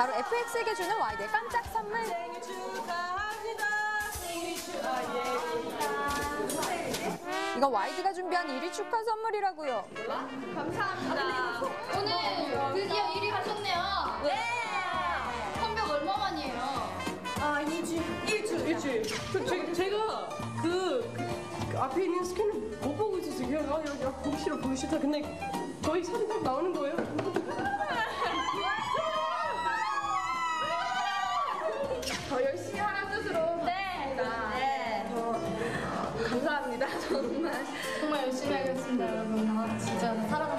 바로 FX에게 주는 와이드의 깜짝 선물. 생일 축하합니다. 생일 축하해. 이거 와이드가 준비한 1위 축하 선물이라고요. 감사합니다. 오늘 드디어 1위 하셨네요. 네. 컴백 얼마 만이에요? 아, 일주일. 일주일. 일주일. 그, 제, 제가 그, 그 앞에 있는 스캔을 못 보고 있었어요. 아, 여기 아, 보기 싫어, 보기 싫다. 근데 거의 사진 딱 나오는 거 더 열심히 하는 뜻으로. 네. 네. 감사합니다. 정말. 정말 열심히 하겠습니다, 여러분. 아, 진짜 사랑